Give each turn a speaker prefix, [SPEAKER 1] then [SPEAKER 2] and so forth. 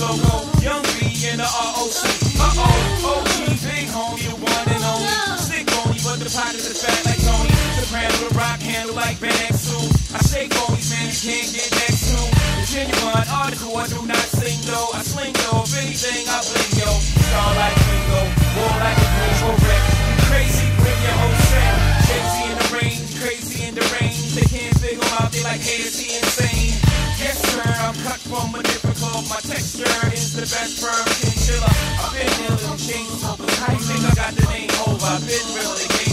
[SPEAKER 1] logo, young B in the ROC. Uh oh, OG, big homie, the one and only. Stick only, but the pockets are fat like Tony. The brand with rock handle like Ben X2. I shake bonies, man, you can't get next to. The genuine article, I do not sing though. I sling though, if anything, I bling yo. Star like Ringo, war like a Gringo wreck. Crazy, bring your whole set. Crazy in the rain, crazy in the rain. They can't figure out, they like, hey, is he insane? Yes, sir, I'm cut from a different above my texture is the best firm king. I've been dealing and chain smokers. How you think I got the name over? I've been really. again.